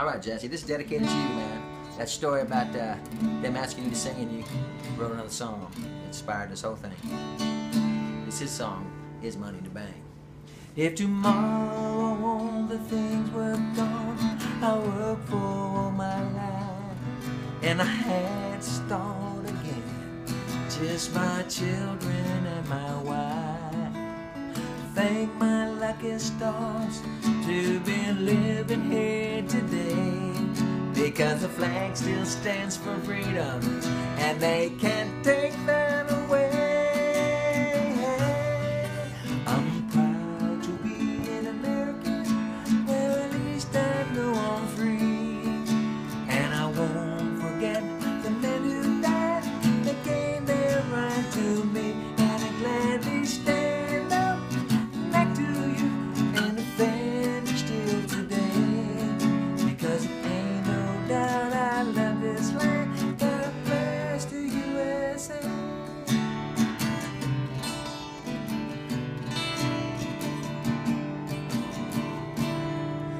All right, Jesse, this is dedicated to you, man. That story about uh, them asking you to sing and you wrote another song inspired this whole thing. This his song, Is Money to Bank. If tomorrow all the things were gone, I worked for all my life, and I had to start again. Just my children and my wife. Thank my lucky stars to be living here today. Because the flag still stands for freedom, and they can't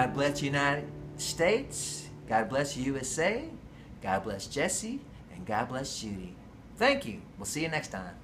God bless United States. God bless USA. God bless Jesse. And God bless Judy. Thank you. We'll see you next time.